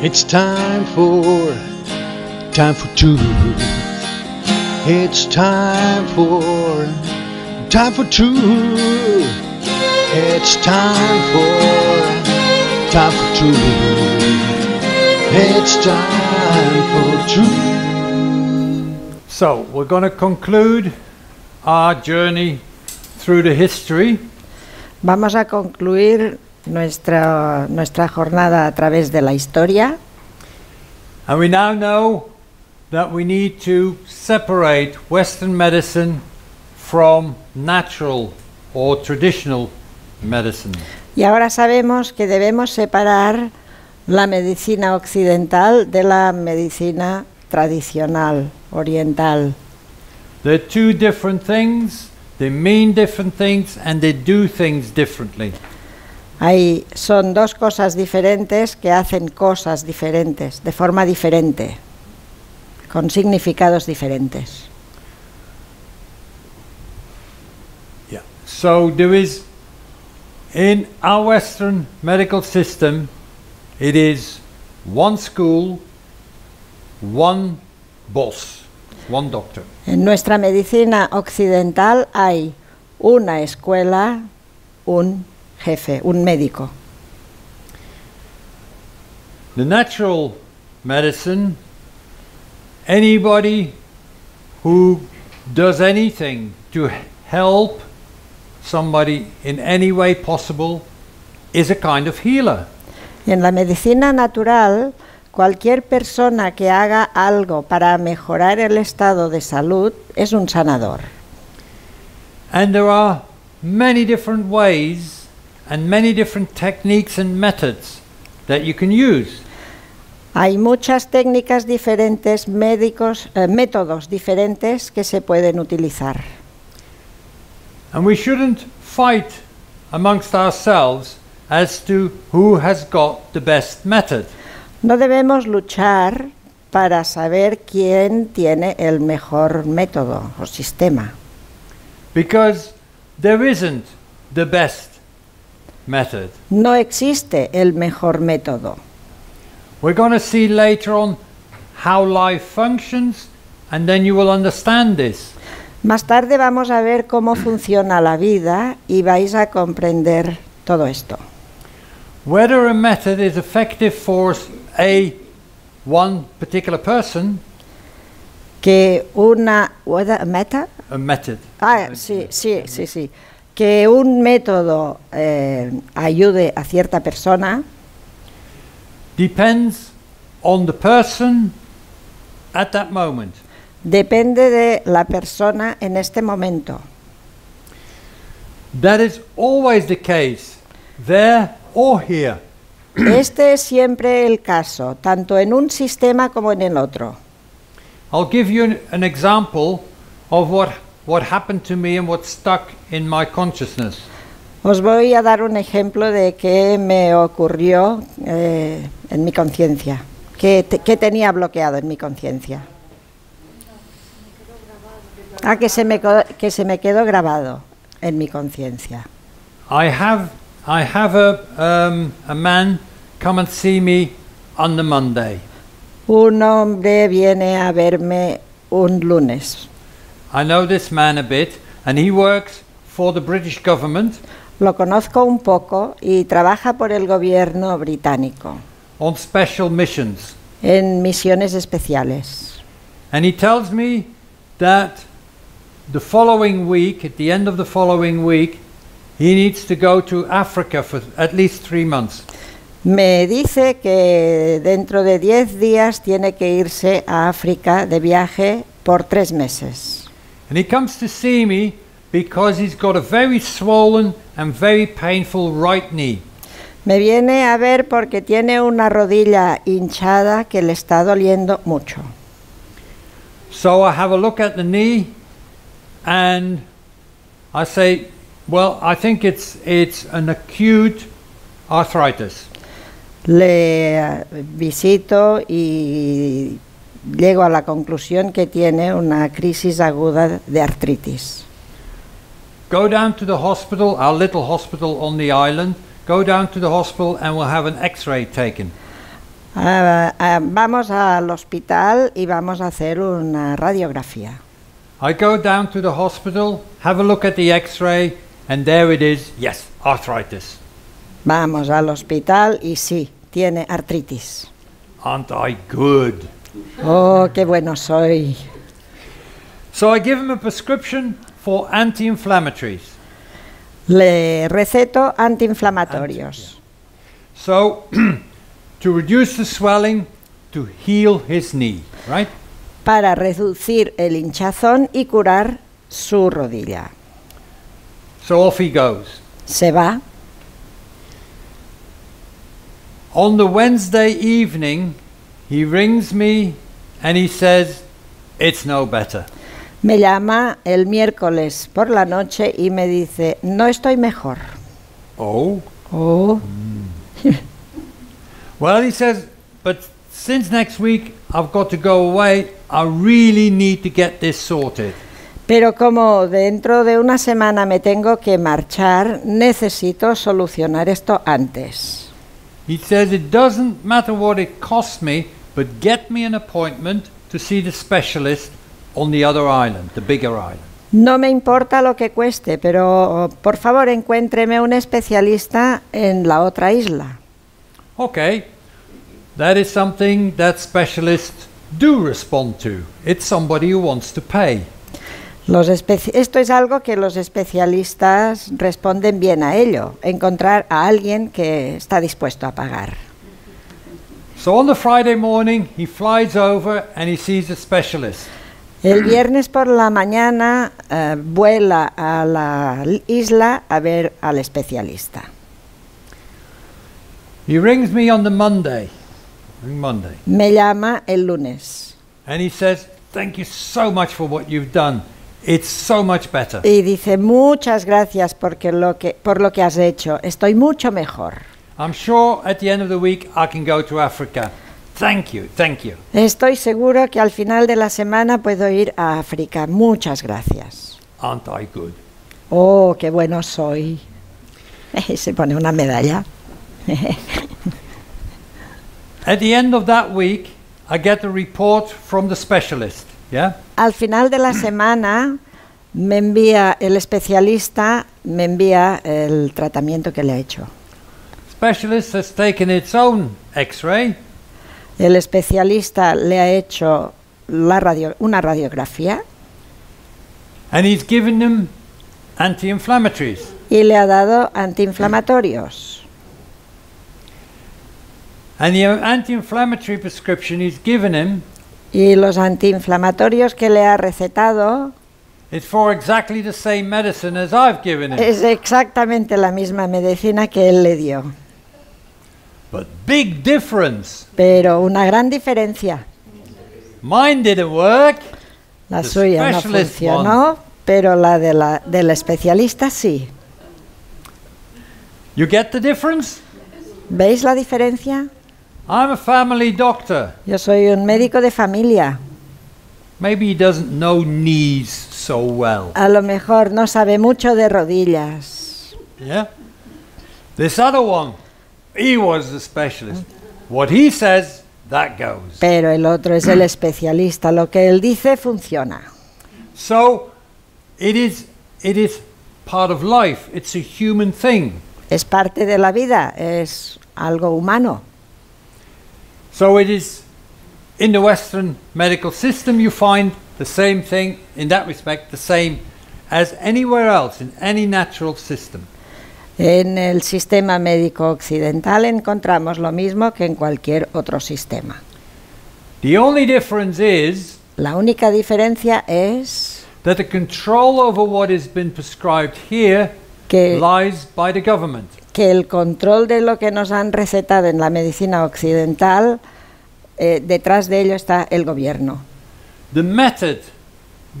It's time for, time for truth. It's time for, time for truth. It's time for, time for truth. It's time for truth. So, we're going to conclude our journey through the history Vamos a concluir nuestra, nuestra jornada a través de la historia And we now know that we need to separate Western medicine from natural or traditional medicine. y ahora sabemos que debemos separar la medicina occidental de la medicina tradicional oriental. They're two different things, they mean different things, and they do things differently. Hay, son dos cosas diferentes que hacen cosas diferentes, de forma diferente, con significados diferentes. Yeah. So there is, in our Western medical system, it is one school, one boss, one doctor. En nuestra medicina occidental hay una escuela, un jefe, un médico. The natural medicine, anybody who does anything to help somebody in any way possible is a kind of healer. En la medicina natural, cualquier persona que haga algo para mejorar el estado de salud es un sanador. And there are many different ways and many different techniques and methods that you can use. Hay muchas técnicas diferentes, médicos, eh, métodos diferentes que se pueden utilizar. And we shouldn't fight amongst ourselves as to who has got the best method. No debemos luchar para saber quién tiene el mejor método o sistema, Because there isn't the best method. no existe el mejor método. We're going to see later on how life functions, and then you will understand this. Más tarde vamos a ver cómo funciona la vida y vais a comprender todo esto. Whether a method is effective for a one particular person, Que una whether- meta, a method. ah, sí, sí, sí, sí, que un método eh, ayude a cierta persona depends on the person at that moment. depende de la persona en este momento. That is always the case, there or here. Este es siempre el caso, tanto en un sistema como en el otro. I'll give you an, an example of what, what happened to me and what stuck in my consciousness. Os voy a dar un ejemplo de qué me ocurrió eh, en mi conciencia, qué, te- qué tenía bloqueado en mi conciencia. Ah, que se, me, que se me quedó grabado en mi conciencia. I have, I have a, um, a man come and see me on the Monday. Un hombre viene a verme un lunes. I know this man a bit, and he works for the British government Lo conozco un poco y trabaja por el gobierno británico on special missions. en misiones especiales. And he tells me that the following week, at the end of the following week, he needs to go to Africa for at least three months. Me dice que dentro de 10 días tiene que irse a África de viaje por tres meses. And he comes to see me because he's got a very swollen and very painful right knee. Me viene a ver porque tiene una rodilla hinchada que le está doliendo mucho. So I have a look at the knee and I say, well, I think it's, it's an acute arthritis. Le eh, visito y llego a la conclusión que tiene una crisis aguda de artritis. Go down to the hospital, our little hospital on the island. Go down to the hospital and we'll have an x ray taken. Ah, vamos al hospital y vamos a hacer una radiografía. I go down to the hospital, have a look at the x ray, and there it is yes, arthritis. Vamos al hospital y sí, tiene artritis. Aren't I good? Oh, qué bueno soy. So I give him a prescription for anti inflammatories. Le receto antiinflamatorios. So, to reduce the swelling, to heal his knee, right? para reducir el hinchazón y curar su rodilla. So off he goes. Se va. On the Wednesday evening, he rings me and he says, It's no better. Me llama el miércoles por la noche y me dice, no estoy mejor. Oh? Oh, Well, he says, But since next week I've got to go away, I really need to get this sorted. pero como dentro de una semana me tengo que marchar, necesito solucionar esto antes. He says, It doesn't matter what it costs me, but get me an appointment to see the specialist on the other island, the bigger island. No me importa lo que cueste, pero por favor encuéntreme un especialista en la otra isla. Okay, that is something that specialists do respond to. It's somebody who wants to pay. Los esto es algo que los especialistas responden bien a ello, encontrar a alguien que está dispuesto a pagar. So on the Friday morning, he flies over and he sees a specialist. El viernes por la mañana eh, vuela a la isla a ver al especialista. He rings me on the Monday, ring Monday, Me llama el lunes and he says, Thank you so much for what you've done. It's so much better. y dice muchas gracias porque lo que, por lo que has hecho. Estoy mucho mejor. I'm sure at the end of the week I can go to Africa. Thank you, thank you. Estoy seguro que al final de la semana puedo ir a África. Muchas gracias. Aren't I good? Oh, qué bueno soy. Se pone una medalla. At the end of that week, I get a report from the specialist. Yeah? Al final de la semana me envía el especialista, me envía el tratamiento que le ha hecho. El especialista le ha hecho la radio- una radiografía and he's given them anti inflammatories. y le ha dado antiinflamatorios. And the anti inflammatory prescription he's given him Y los antiinflamatorios que le ha recetado is for exactly the same medicine as I've given him. es exactamente la misma medicina que él le dio. But big difference. Pero una gran diferencia. Mine didn't work. La The suya no funcionó, pero la de la, del especialista sí. You get the difference? ¿Veis la diferencia? I'm a family doctor. Yo soy un médico de familia. Maybe he doesn't know knees so well. A lo mejor no sabe mucho de rodillas. Yeah? This other one, he was the specialist. What he says, that goes. Pero el otro es el especialista. Lo que él dice funciona. So it is it is part of life. It's a human thing. Es parte de la vida, es algo humano. So it is in the Western medical system you find the same thing in that respect, the same as anywhere else in any natural system. En el sistema médico occidental encontramos lo mismo que en cualquier otro sistema. The only difference is La única diferencia es that the control over what has been prescribed here que, lies by the government. que el control de lo que nos han recetado en la medicina occidental, eh, detrás de ello está el gobierno. The method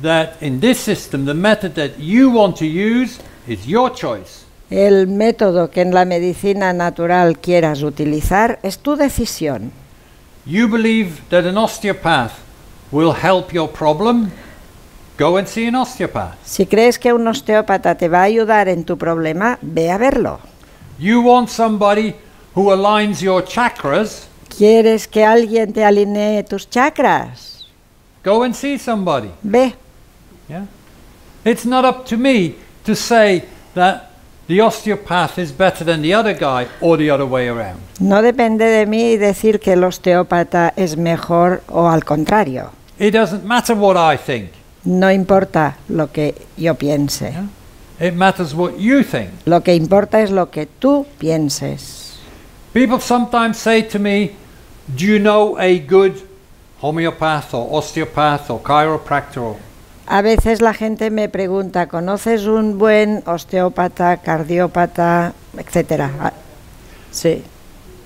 that in this system, the method that you want to use is your choice. El método que en la medicina natural quieras utilizar es tu decisión. You believe that an osteopath will help your problem? Go and see an osteopath. Si crees que un osteópata te va a ayudar en tu problema, ve a verlo. You want somebody who aligns your chakras? ¿Quieres que alguien te alinee tus chakras? Go and see somebody. Ve. Yeah? It's not up to me to say that the osteopath is better than the other guy or the other way around. No depende de mí decir que el osteópata es mejor o al contrario. It doesn't matter what I think. No importa lo que yo piense. It matters what you think. Lo que importa es lo que tú pienses. People sometimes say to me, Do you know a good homeopath or osteopath or chiropractor? A veces la gente me pregunta, ¿conoces un buen osteópata, cardiópata, etcétera? Ah, Sí.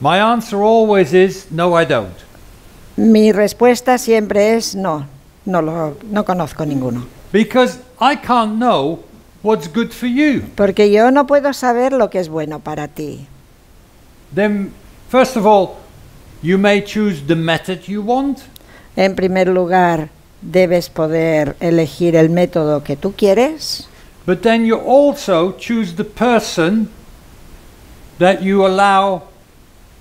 My answer always is, No, I don't. Mi respuesta siempre es no, no lo no conozco ninguno, Because I can't know what's good for you. porque yo no puedo saber lo que es bueno para ti. Then, first of all, you may choose the method you want. En primer lugar, debes poder elegir el método que tú quieres, But then you also choose the person that you allow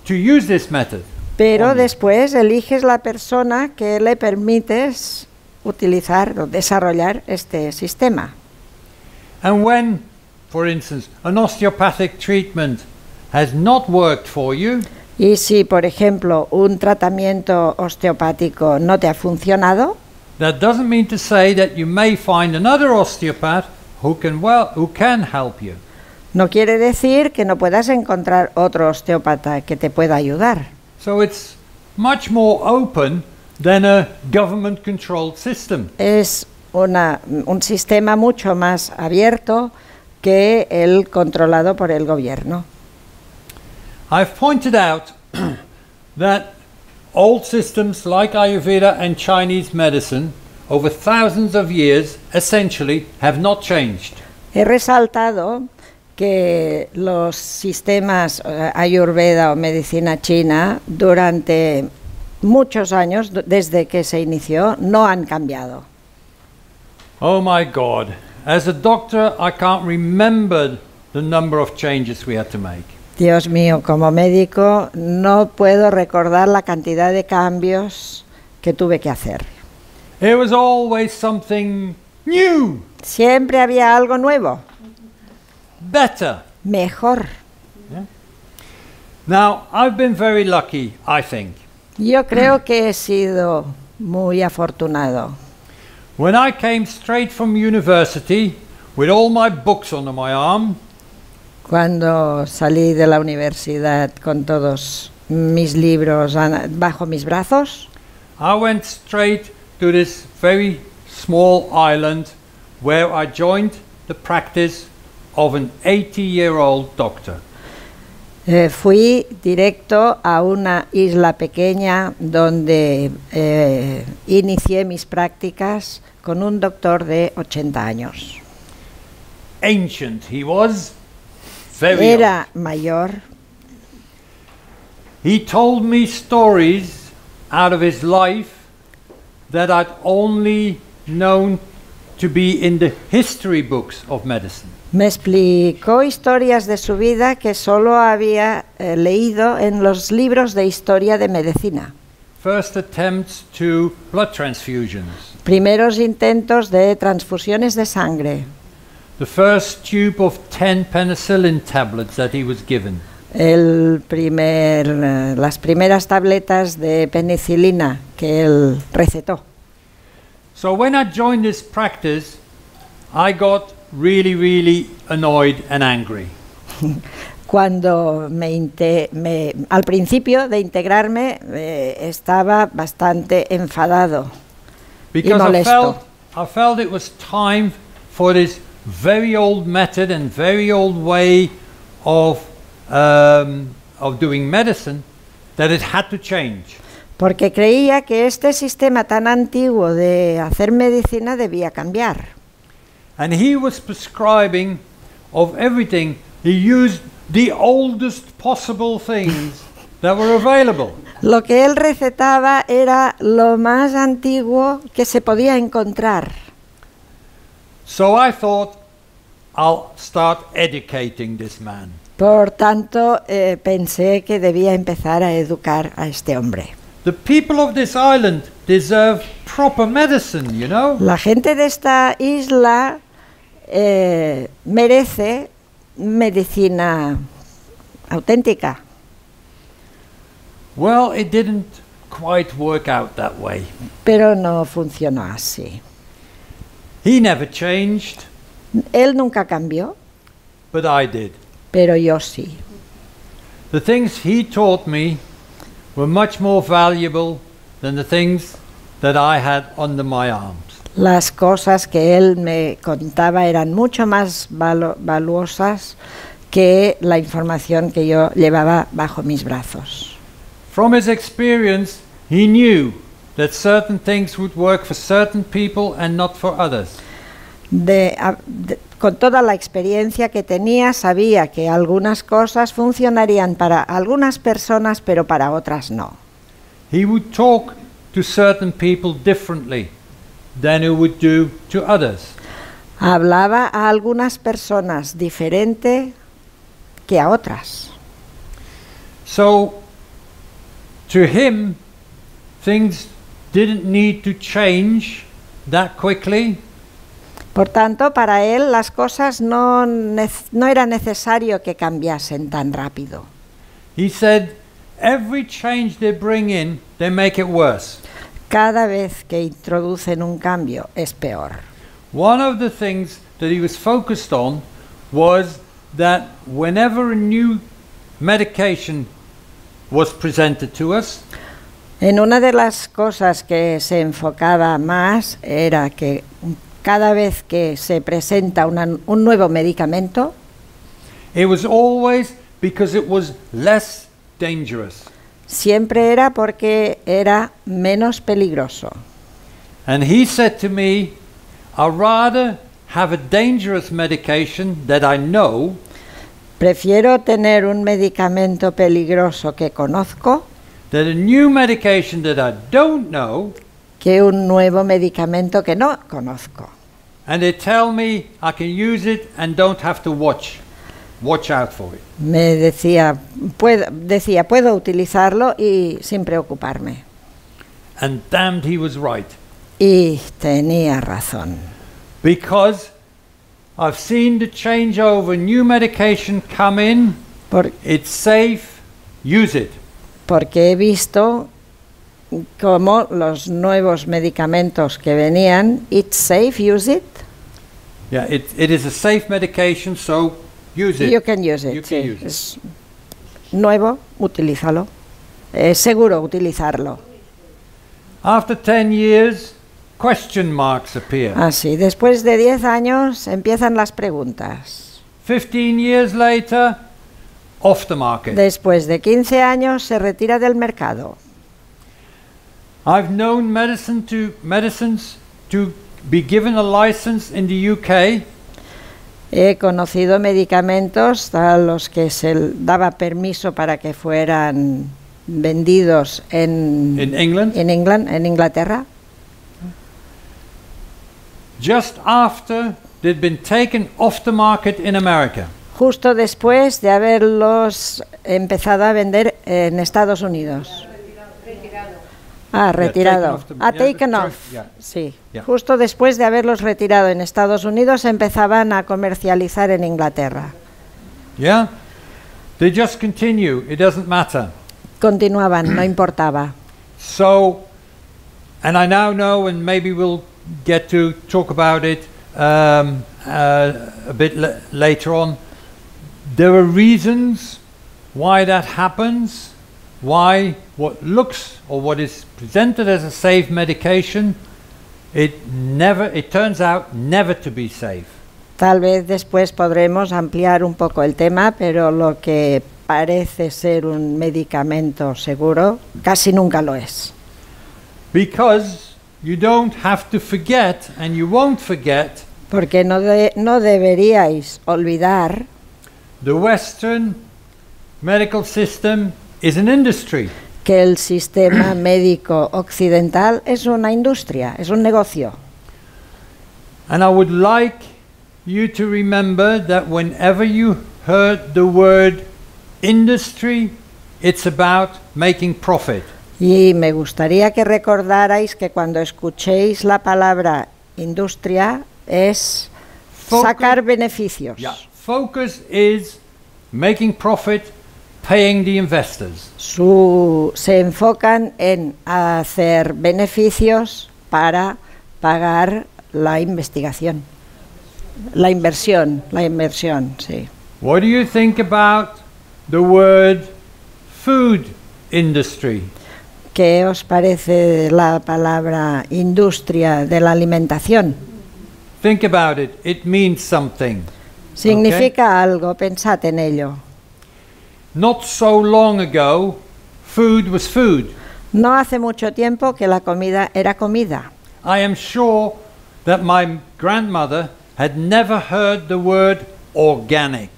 to use this method. pero después eliges la persona que le permites utilizar o desarrollar este sistema. And when, for instance, an osteopathic treatment has not worked for you, Y si, por ejemplo, un tratamiento osteopático no te ha funcionado, that doesn't mean to say that you may find another osteopath who can well who can help you. no quiere decir que no puedas encontrar otro osteópata que te pueda ayudar. So it's much more open than a government controlled system. Es una- un sistema mucho más abierto que el controlado por el gobierno. I've pointed out that old systems like Ayurveda and Chinese medicine over thousands of years essentially have not changed. He resaltado que los sistemas eh, ayurveda o medicina china durante muchos años, desde que se inició, no han cambiado. Oh my God. As a doctor, I can't remember the number of changes we had to make. Dios mío, como médico no puedo recordar la cantidad de cambios que tuve que hacer. It was always something new, Siempre había algo nuevo, better. mejor. Now, I've been very lucky, I think. Yo creo que he sido muy afortunado. When I came straight from university with all my books under my arm, Cuando salí de la universidad con todos mis libros bajo mis brazos, I went straight to this very small island where I joined the practice of an 80 year old doctor. eh, fui directo a una isla pequeña donde eh, inicié mis prácticas con un doctor de 80 años. Ancient he was, Era mayor. He told me stories out of his life that I'd only known to be in the history books of medicine. me explicó historias de su vida que solo había eh, leído en los libros de historia de medicina. First attempts to blood transfusions, Primeros intentos de transfusiones de sangre. The first tube of 10 penicillin tablets that he was given. El primer, eh, las primeras tabletas de penicilina que él recetó. So when I joined this practice, I got really, really annoyed and angry. Cuando me, me- al principio de integrarme eh, estaba bastante enfadado. Because I molesto. felt, I felt it was time for this very old method and very old way of, um, of doing medicine that it had to change. Porque creía que este sistema tan antiguo de hacer medicina debía cambiar. And he was prescribing of everything. He used the oldest possible things that were available. Lo que él recetaba era lo más antiguo que se podía encontrar. So I thought, I'll start educating this man. Por tanto, eh, pensé que debía empezar a educar a este hombre. The people of this island deserve proper medicine, you know? La gente de esta isla eh, merece medicina auténtica. Well, it didn't quite work out that way. Pero no funcionó así. He never changed, Él nunca cambió, but I did. pero yo sí. The things he taught me were much more valuable than the things that I had under my arms. Las cosas que él me contaba eran mucho más valuosas que la información que yo llevaba bajo mis brazos. From his experience, he knew that certain things would work for certain people and not for others. De- de- con toda la experiencia que tenía, sabía que algunas cosas funcionarían para algunas personas, pero para otras no. He would talk to certain people differently than he would do to others. Hablaba a algunas personas diferente que a otras. So, to him, things didn't need to change that quickly. Por tanto, para él las cosas no, no era necesario que cambiasen tan rápido. He said, every change they bring in, they make it worse. Cada vez que introducen un cambio es peor. One of the things that he was focused on was that whenever a new medication was presented to us, En una de las cosas que se enfocaba más era que cada vez que se presenta una- un nuevo medicamento, it was always because it was less dangerous. siempre era porque era menos peligroso. And he said to me, I'd rather have a dangerous medication that I know Prefiero tener un medicamento peligroso que conozco than a new medication that I don't know, que un nuevo medicamento que no conozco. and they tell me I can use it and don't have to watch, watch out for it. Me decía, puedo, decía, puedo utilizarlo y sin preocuparme. And damned he was right. Y tenía razón. Because I've seen the changeover, new medication come in, Por- it's safe, use it. Porque he visto cómo los nuevos medicamentos que venían, it's safe, use it, Yeah, it, it is a safe medication, so use it. you can use it. You can sí. use it. Es nuevo, utilízalo. Es seguro utilizarlo. After 10 years, question marks appear. Así, después de 10 años empiezan las preguntas. 15 years later, off the market. Después de 15 años se retira del mercado. I've known medicine to medicines to be given a license in the UK He conocido medicamentos a los que se daba permiso para que fueran vendidos en, in England en England, en Inglaterra, just after they'd been taken off the market in America. Justo después de haberlos empezado a vender en Estados Unidos. Ah, retirado. Ah, taken off. yeah. Sí. Justo después de haberlos retirado en Estados Unidos empezaban a comercializar en Inglaterra. Yeah? They just continue, it doesn't matter. Continuaban, no importaba. So, and I now know, and maybe we'll get to talk about it um, uh, a bit la- later on. There are reasons why that happens, why what looks or what is presented as a safe medication, it never, it turns out never to be safe. Tal vez después podremos ampliar un poco el tema, pero lo que parece ser un medicamento seguro casi nunca lo es. Because you don't have to forget, and you won't forget, Porque no, de- no deberíais olvidar the Western medical system is an industry. que el sistema médico occidental es una industria, es un negocio. And I would like you to remember that whenever you heard the word industry, it's about making profit. Y me gustaría que recordarais que cuando escuchéis la palabra industria es Focus- sacar beneficios. Yeah. Focus is making profit, paying the investors. Su- se enfocan en hacer beneficios para pagar la investigación. La inversión, la inversión, sí. What do you think about the word food industry? ¿Qué os parece la palabra industria de la alimentación? Think about it. It means something. Significa algo, pensad en ello. Not so long ago, food was food. No hace mucho tiempo que la comida era comida. I am sure that my grandmother had never heard the word organic.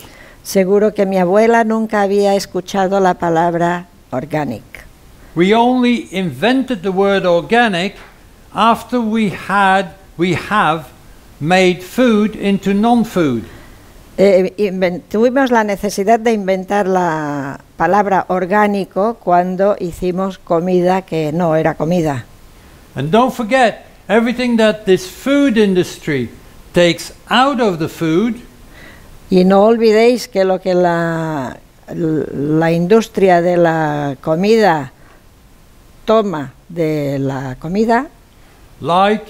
Seguro que mi abuela nunca había escuchado la palabra organic. We only invented the word organic after we had we have made food into non-food. Eh, tuvimos la necesidad de inventar la palabra orgánico cuando hicimos comida que no era comida. And don't forget everything that this food industry takes out of the food Y no olvidéis que lo que la, la industria de la comida toma de la comida, like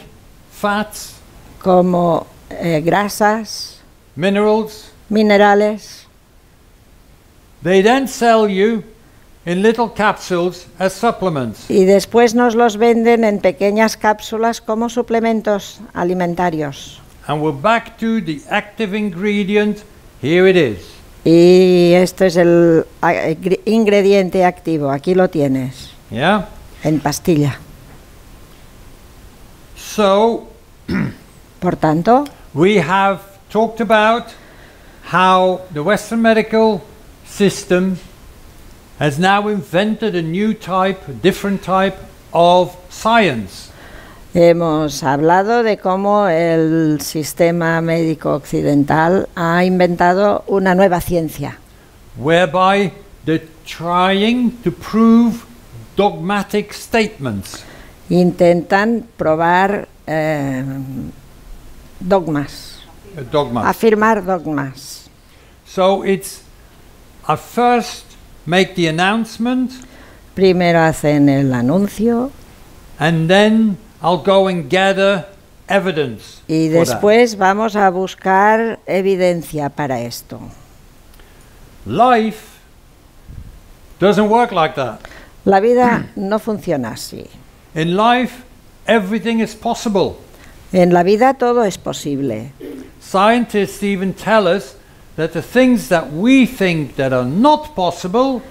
fats, como eh, grasas, minerals, minerales, they then sell you in little capsules as supplements. y después nos los venden en pequeñas cápsulas como suplementos alimentarios. And we're back to the active ingredient. Here it is. Y esto es el ingrediente activo, aquí lo tienes, Yeah? en pastilla. So Por tanto, we have talked about how the Western medical system has now invented a new type, a different type of science. hemos hablado de cómo el sistema médico occidental ha inventado una nueva ciencia, whereby they're trying to prove dogmatic statements. intentan probar eh, dogmas, Uh, dogma. afirmar dogmas. So it's I first make the announcement Primero hacen el anuncio and then I'll go and gather evidence. y después vamos a buscar evidencia para esto. Life doesn't work like that. La vida no funciona así. In life, everything is possible. En la vida todo es posible. Scientists even tell us that the things that we think that are not possible,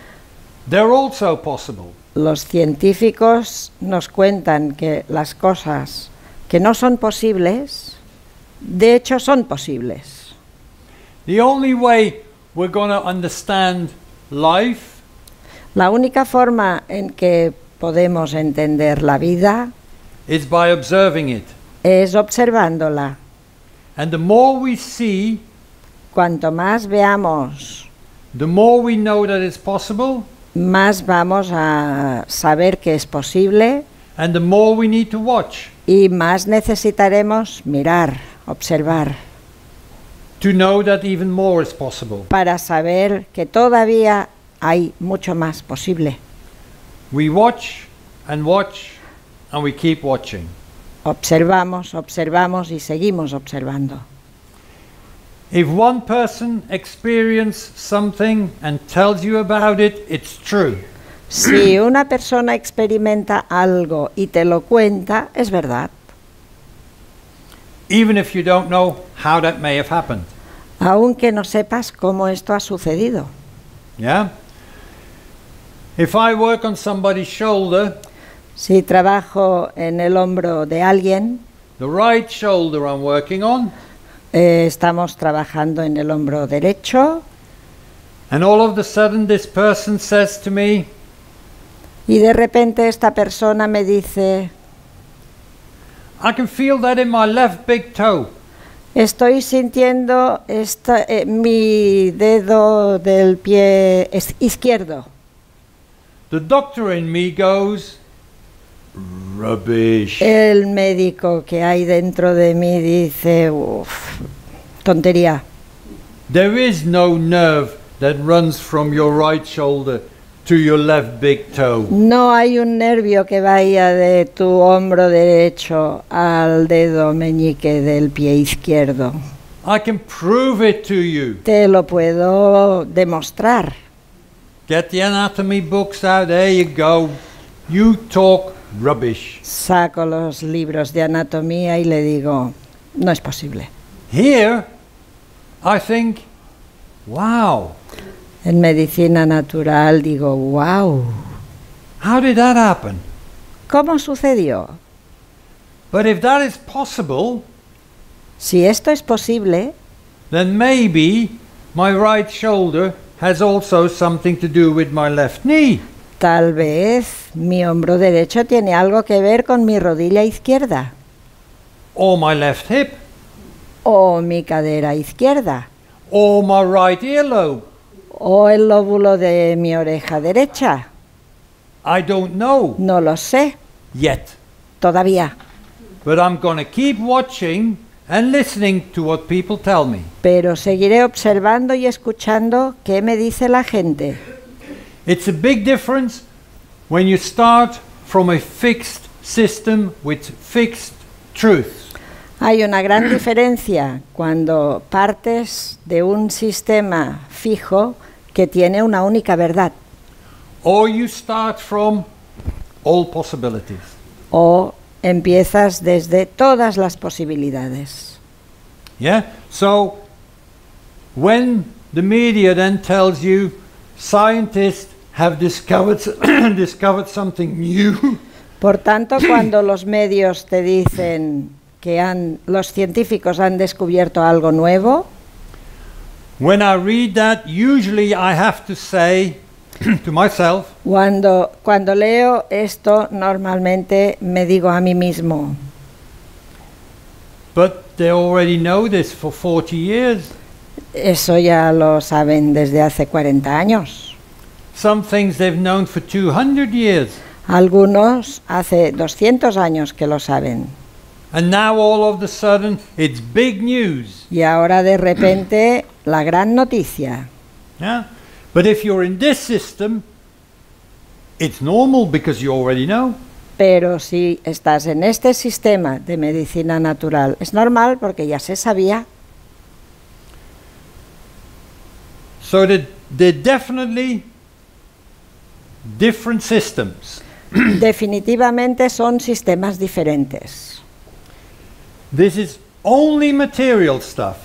they're also possible. Los científicos nos cuentan que las cosas que no son posibles, de hecho son posibles. The only way we're going to understand life La única forma en que podemos entender la vida is by observing it. es observándola. And the more we see, Cuanto más veamos, the more we know that it's possible, más vamos a saber que es posible and the more we need to watch y más necesitaremos mirar, observar, to know that even more is possible. para saber que todavía hay mucho más posible. We watch and watch and we keep watching. Observamos, observamos y seguimos observando. If one person experiences something and tells you about it, it's true. Si una persona experimenta algo y te lo cuenta, es verdad, Even if you don't know how that may have happened. aunque no sepas cómo esto ha sucedido. Yeah? If I work on somebody's shoulder, Si trabajo en el hombro de alguien, the right shoulder I'm working on, eh, estamos trabajando en el hombro derecho and all of a sudden this person says to me, y de repente esta persona me dice, I can feel that in my left big toe. Estoy sintiendo esta- eh, mi dedo del pie izquierdo. The doctor in me goes, rubbish. El médico que hay dentro de mí dice, "Uf, tontería. There is no nerve that runs from your right shoulder to your left big toe. No hay un nervio que vaya de tu hombro derecho al dedo meñique del pie izquierdo. I can prove it to you. Te lo puedo demostrar. Get the anatomy books out. There you go. You talk rubbish. Saco los libros de anatomía y le digo, no es posible. Here, I think, wow, En medicina natural digo, wow, how did that happen? ¿cómo sucedió? But if that is possible, Si esto es posible, then maybe my right shoulder has also something to do with my left knee. Tal vez mi hombro derecho tiene algo que ver con mi rodilla izquierda or my left hip, o mi cadera izquierda or my right earlobe. o el lóbulo de mi oreja derecha. I don't know No lo sé yet, todavía, but I'm to keep watching and listening to what people tell me. pero seguiré observando y escuchando qué me dice la gente. It's a big difference when you start from a fixed system with fixed truths. Hay una gran diferencia cuando partes de un sistema fijo que tiene una única verdad Or you start from all possibilities. o empiezas desde todas las posibilidades. Yeah? So when the media then tells you scientists have discovered discovered something new, Por tanto, cuando los medios te dicen que han, los científicos han descubierto algo nuevo, when I read that, usually I have to say to myself, cuando, cuando leo esto normalmente me digo a mí mismo, but they already know this for 40 years. eso ya lo saben desde hace 40 años. Some things they've known for 200 years. Algunos hace 200 años que lo saben. And now all of a sudden it's big news. Y ahora de repente la gran noticia. Yeah? But if you're in this system, it's normal because you already know. Pero si estás en este sistema de medicina natural, es normal porque ya se sabía. So that they're definitely different systems. Definitivamente son sistemas diferentes. This is only material stuff.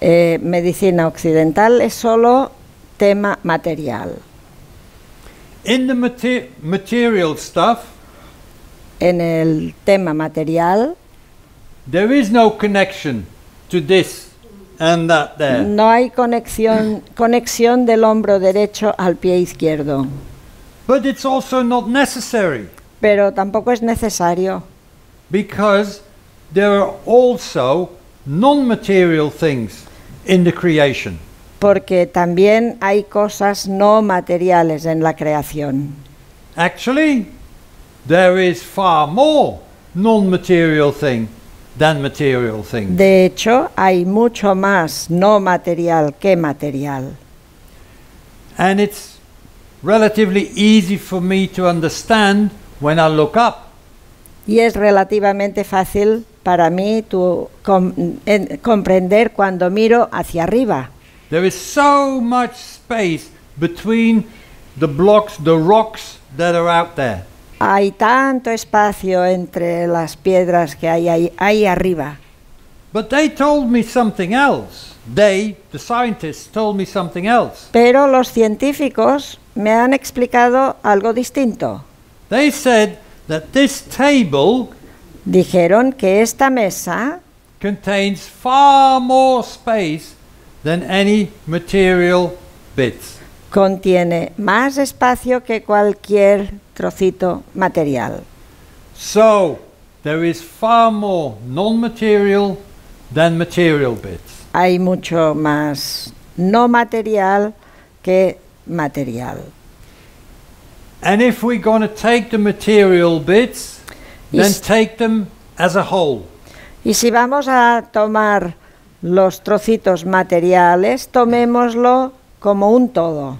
Eh, medicina occidental es solo tema material. In the mate- material stuff, En el tema material there is no connection to this and that there. no hay conexión, conexión del hombro derecho al pie izquierdo, But it's also not necessary pero tampoco es necesario because there are also non material things in the creation. porque también hay cosas no materiales en la creación. Actually, there is far more non material thing than material thing. De hecho, hay mucho más no material que material. And it's relatively easy for me to understand when I look up. Y es relativamente fácil para mí tu- com- en- comprender cuando miro hacia arriba. There is so much space between the blocks, the rocks that are out there. Hay tanto espacio entre las piedras que hay ahí, ahí arriba. But they told me something else. They, the scientists, told me something else. Pero los científicos me han explicado algo distinto. They said that this table Dijeron que esta mesa contains far more space than any material bits. contiene más espacio que cualquier trocito material. So, there is far more non material than material bits. Hay mucho más no material que material. And if we're going to take the material bits, then take them as a whole. Y si vamos a tomar los trocitos materiales, tomémoslo como un todo.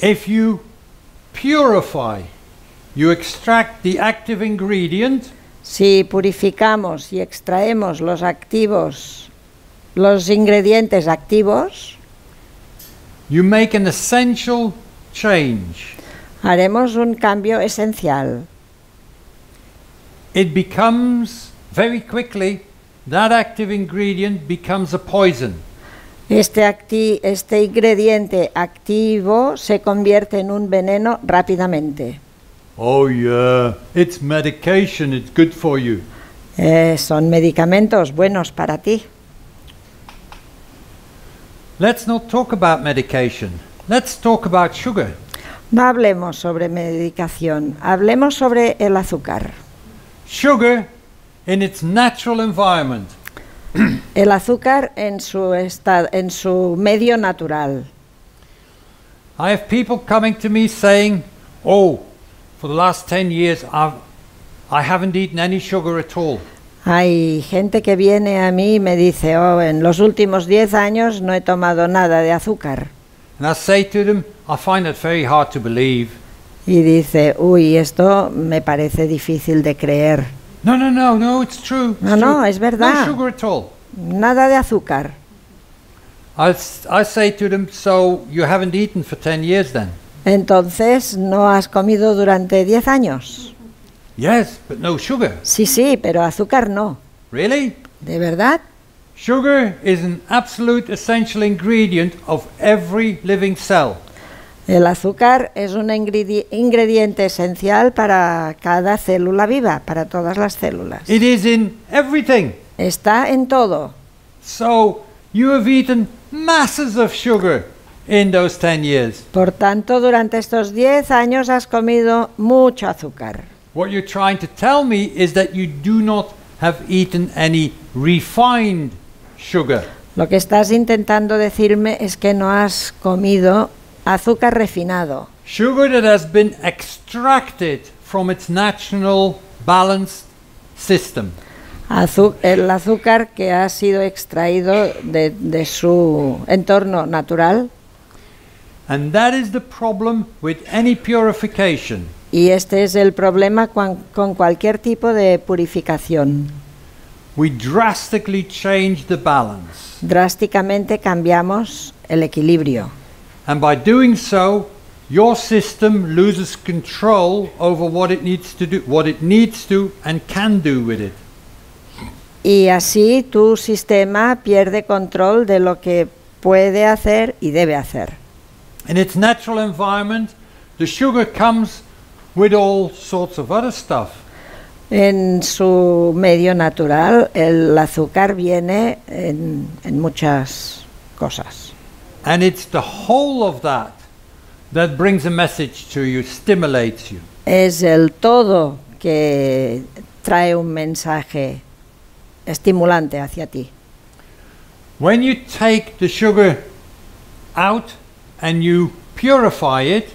If you purify, you extract the active ingredient, Si purificamos y extraemos los activos, los ingredientes activos, you make an essential change. haremos un cambio esencial. It becomes very quickly that active ingredient becomes a poison. Este, acti- este ingrediente activo se convierte en un veneno rápidamente. Oh yeah, it's medication, it's good for you. Eh, son medicamentos buenos para ti. Let's not talk about medication. Let's talk about sugar. No hablemos sobre medicación, hablemos sobre el azúcar. Sugar in its natural environment El azúcar en su, esta- en su medio natural. I have people coming to me saying, "Oh, for the last 10 years I've I haven't eaten any sugar at all." Hay gente que viene a mí y me dice, oh, en los últimos 10 años no he tomado nada de azúcar. And I say to them, "I find it very hard to believe." Y dice, uy, esto me parece difícil de creer. No, no, no, no, it's true. it's No, no, true. es verdad. No sugar at all. Nada de azúcar. I, I say to them, "So you haven't eaten for 10 years then?" Entonces, ¿no has comido durante 10 años? Yes, but no sugar. Sí, sí, pero azúcar no. Really? ¿De verdad? Sugar is an absolute essential ingredient of every living cell. El azúcar es un ingredi- ingrediente esencial para cada célula viva, para todas las células. It is in everything. Está en todo. So you have eaten masses of sugar in those 10 years. Por tanto, durante estos 10 años has comido mucho azúcar. What you're trying to tell me is that you do not have eaten any refined sugar. Lo que estás intentando decirme es que no has comido azúcar refinado, Sugar that has been extracted from its natural balanced system. Azu- el azúcar que ha sido extraído de, de su entorno natural. And that is the problem with any purification. Y este es el problema con cualquier tipo de purificación. We drastically change the balance. Drásticamente cambiamos el equilibrio. And by doing so, your system loses control over what it needs to do, what it needs to and can do with it. Y así tu sistema pierde control de lo que puede hacer y debe hacer. In its natural environment, the sugar comes with all sorts of other stuff. En su medio natural, el azúcar viene en, en muchas cosas. And it's the whole of that that brings a message to you, stimulates you. Es el todo que trae un mensaje estimulante hacia ti. When you take the sugar out and you purify it,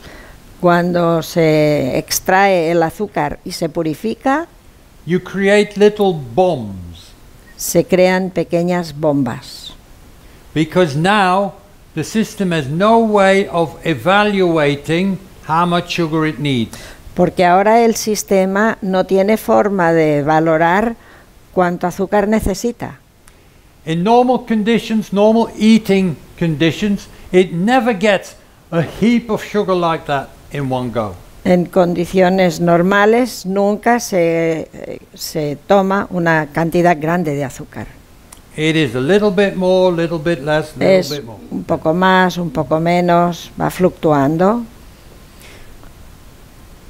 Cuando se extrae el azúcar y se purifica, you create little bombs se crean pequeñas bombas. because now the system has no way of evaluating how much sugar it needs. Porque ahora el sistema no tiene forma de valorar cuánto azúcar necesita. In normal conditions, normal eating conditions, it never gets a heap of sugar like that in one go. En condiciones normales nunca se, eh, se toma una cantidad grande de azúcar. It is a little bit more, little bit less, little Es bit more. un poco más, un poco menos, va fluctuando.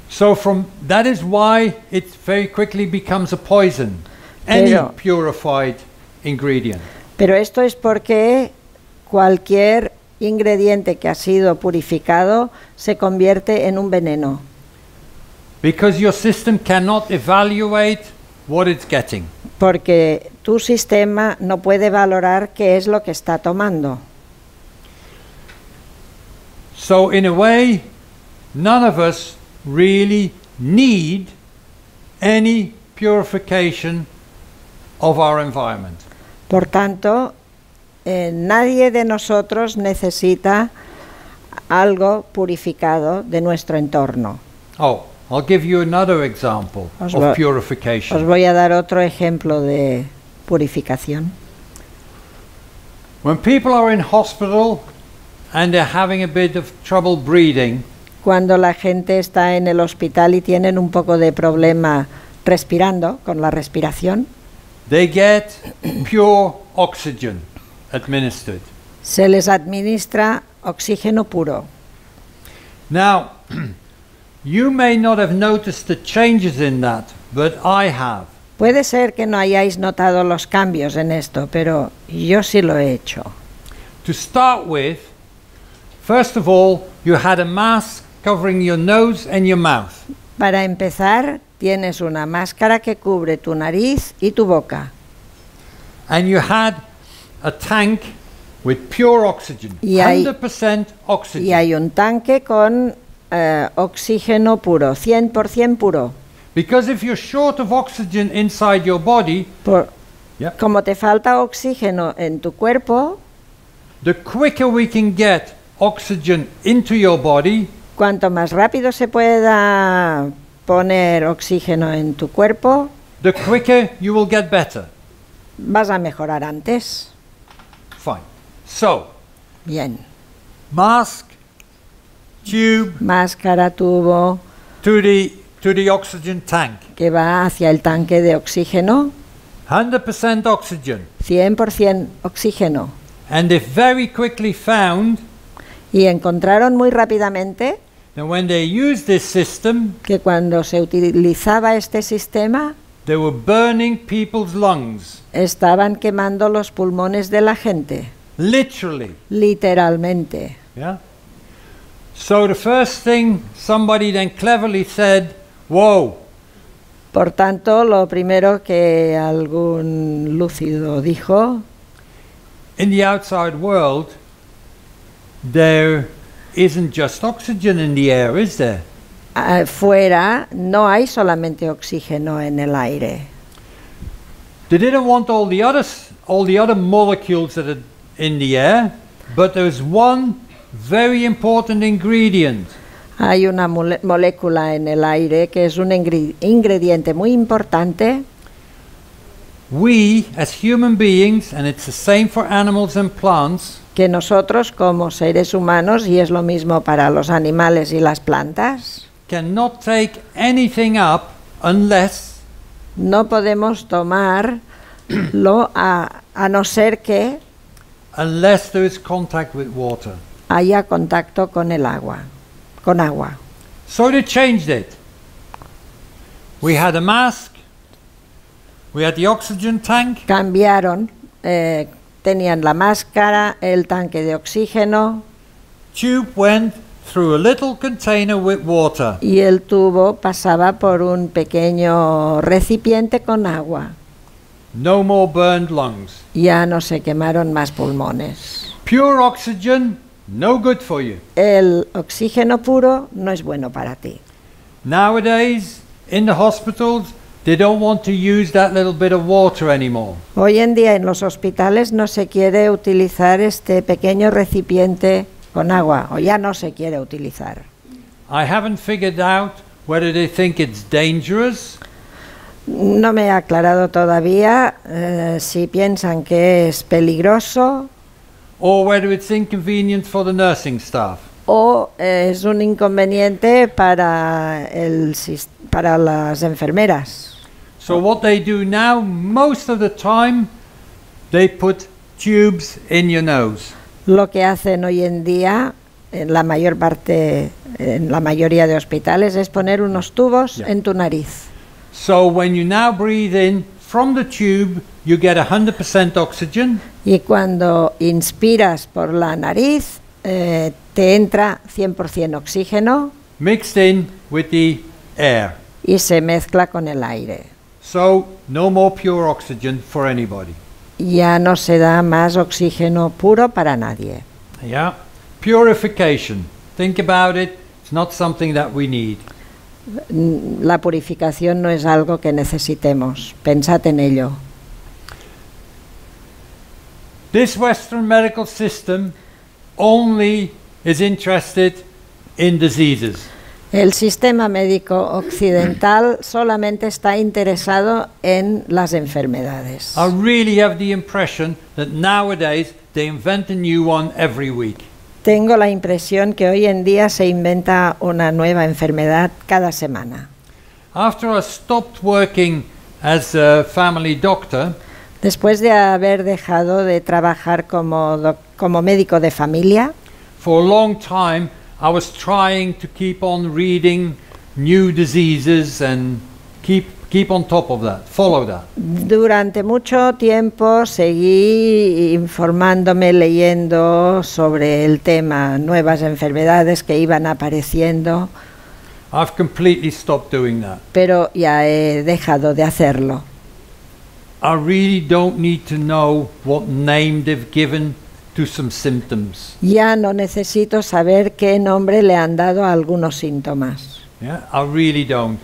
So from that is why it very quickly becomes a poison. Any Pero- purified ingredient. Pero esto es porque cualquier ingrediente que ha sido purificado se convierte en un veneno. Because your system cannot evaluate what it's getting. porque tu sistema no puede valorar qué es lo que está tomando. So, in a way, none of us really need any purification of our environment. Por tanto, eh, nadie de nosotros necesita algo purificado de nuestro entorno. Oh, I'll give you another example Os of va- Os purification. voy a dar otro ejemplo de purificación. When people are in hospital and they're having a bit of trouble breathing, Cuando la gente está en el hospital y tienen un poco de problema respirando, con la respiración, they get pure oxygen administered. se les administra oxígeno puro. Now, you may not have noticed the changes in that, but I have. Puede ser que no hayáis notado los cambios en esto, pero yo sí lo he hecho. To start with, first of all, you had a mask covering your nose and your mouth. Para empezar, tienes una máscara que cubre tu nariz y tu boca. And you had a tank with pure oxygen, Y hay- 100% oxygen. Y hay un tanque con eh, oxígeno puro, 100% puro. Because if you're short of oxygen inside your body, Por- Yeah. Como te falta oxígeno en tu cuerpo, the quicker we can get oxygen into your body, cuanto más rápido se pueda poner oxígeno en tu cuerpo, the quicker you will get better. vas a mejorar antes. Fine. So, Bien. mask, tube Máscara, tubo, to the to the oxygen tank. que va hacia el tanque de oxígeno, 100% oxygen. 100% oxígeno. And if very quickly found Y encontraron muy rápidamente that when they used this system, que cuando se utilizaba este sistema they were burning people's lungs. estaban quemando los pulmones de la gente, Literally. literalmente. Yeah? So the first thing somebody then cleverly said, Whoa, Por tanto, lo primero que algún lúcido dijo, in the outside world, there isn't just oxygen in the air, is there? afuera no hay solamente oxígeno en el aire. They didn't want all the other all the other molecules that are in the air, but there's one very important ingredient, Hay una molécula en el aire que es un ingre- ingrediente muy importante we as human beings, and it's the same for animals and plants, que nosotros como seres humanos, y es lo mismo para los animales y las plantas, cannot take anything up unless no podemos tomarlo a, a no ser que unless there is contact with water. Haya contacto con el agua, con agua. So they changed it. We had a mask, we had the oxygen tank, Cambiaron, eh, tenían la máscara, el tanque de oxígeno tube went through a little container with water. y el tubo pasaba por un pequeño recipiente con agua. No more burned lungs. Ya no se quemaron más pulmones. Pure oxygen, no good for you. El oxígeno puro no es bueno para ti. Nowadays, in the hospitals, they don't want to use that little bit of water anymore. Hoy en día en los hospitales no se quiere utilizar este pequeño recipiente con agua, o ya no se quiere utilizar. I haven't figured out whether they think it's dangerous No me he aclarado todavía eh, si piensan que es peligroso or whether it's inconvenient for the nursing staff. o eh, es un inconveniente para, el, sis- para las enfermeras. So what they do now, most of the time, they put tubes in your nose. Lo que hacen hoy en día, en la mayor parte, en la mayoría de hospitales, es poner unos tubos Ya. en tu nariz. So when you now breathe in from the tube, you get 100% oxygen, Y cuando inspiras por la nariz, eh, te entra 100% oxígeno mixed in with the air. y se mezcla con el aire. So, no more pure oxygen for anybody. Ya no se da más oxígeno puro para nadie. Yeah? Purification. Think about it. It's not something that we need. Mm, La purificación no es algo que necesitemos. Pensad en ello. This Western medical system only is interested in diseases. El sistema médico occidental solamente está interesado en las enfermedades. I really have the impression that nowadays they invent a new one every week. Tengo la impresión que hoy en día se inventa una nueva enfermedad cada semana. After I stopped working as a family doctor, Después de haber dejado de trabajar como, doc- como médico de familia, for a long time I was trying to keep on reading new diseases and keep keep on top of that, follow that. durante mucho tiempo seguí informándome, leyendo sobre el tema, nuevas enfermedades que iban apareciendo, I've completely stopped doing that. pero ya he dejado de hacerlo. I really don't need to know what name they've given to some symptoms. Ya no necesito saber qué nombre le han dado a algunos síntomas. Yeah, I really don't.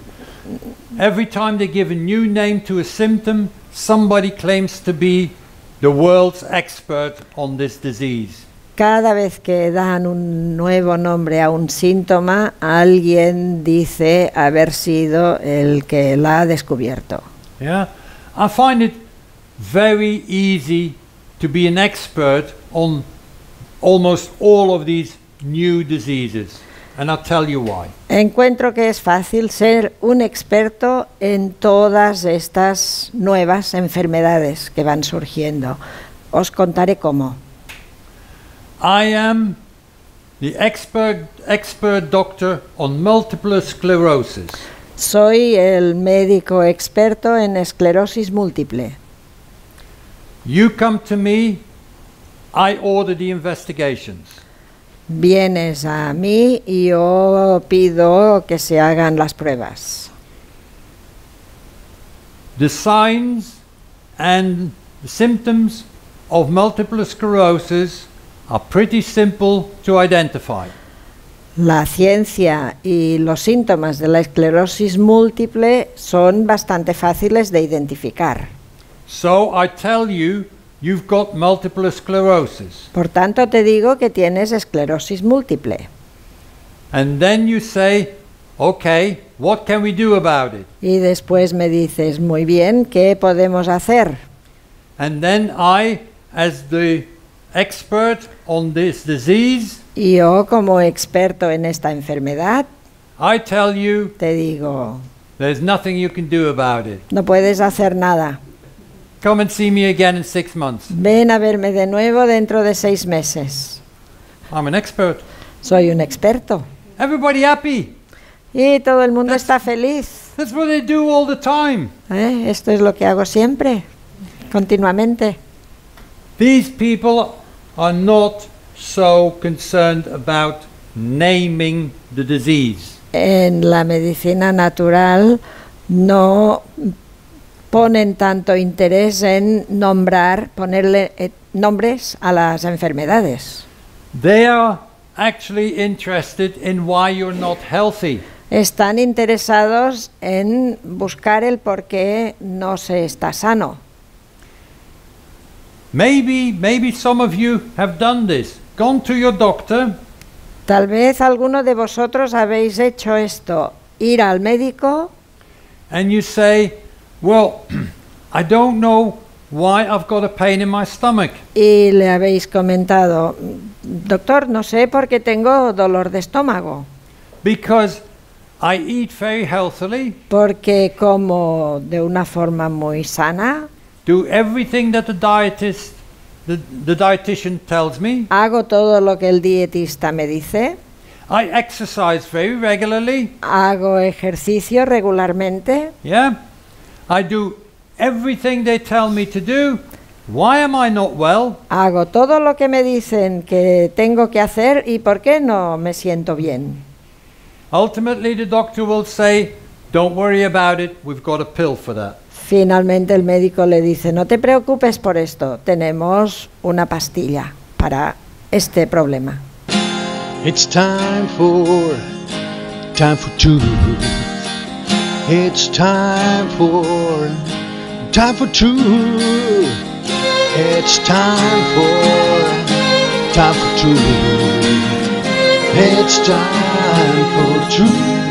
Every time they give a new name to a symptom, somebody claims to be the world's expert on this disease. Cada vez que dan un nuevo nombre a un síntoma, alguien dice haber sido el que la ha descubierto. Yeah, I find it very easy to be an expert on almost all of these new diseases, and I'll tell you why. Encuentro que es fácil ser un experto en todas estas nuevas enfermedades que van surgiendo. Os contaré cómo. I am the expert expert doctor on multiple sclerosis. Soy el médico experto en esclerosis múltiple. You come to me, I order the investigations. Vienes a mí y yo pido que se hagan las pruebas. The signs and the symptoms of multiple sclerosis are pretty simple to identify. La ciencia y los síntomas de la esclerosis múltiple son bastante fáciles de identificar. So I tell you, you've got multiple sclerosis. Por tanto, te digo que tienes esclerosis múltiple. And then you say, okay, what can we do about it? Y después me dices, muy bien, ¿qué podemos hacer? And then I, as the expert on this disease, Y yo, como experto en esta enfermedad, I tell you te digo, there's nothing you can do about it. no puedes hacer nada. Come and see me again in six months. Ven a verme de nuevo dentro de seis meses. I'm an expert. Soy un experto. Everybody happy. Y todo el mundo está feliz. That's what they do all the time. ¿eh? Esto es lo que hago siempre, continuamente. These people are not so concerned about naming the disease. En la medicina natural no ponen tanto interés en nombrar, ponerle eh, nombres a las enfermedades. They are actually interested in why you're not healthy. Están interesados en buscar el por qué no se está sano. Maybe, maybe some of you have done this. Gone to your doctor. Tal vez alguno de vosotros habéis hecho esto, ir al médico. And you say, Well, I don't know why I've got a pain in my stomach. y le habéis comentado, doctor, no sé por qué tengo dolor de estómago, Because I eat very healthily, porque como de una forma muy sana, do everything that the dietist the, the dietitian tells me. hago todo lo que el dietista me dice, I exercise very regularly. hago ejercicio regularmente, Yeah. I do everything they tell me to do. Why am I not well? hago todo lo que me dicen que tengo que hacer y por qué no me siento bien. Ultimately, the doctor will say, Don't worry about it, we've got a pill for that. Finalmente el médico le dice, no te preocupes por esto, tenemos una pastilla para este problema. It's time for, time for two. It's time for, time for two. It's time for, time for two. It's time for two.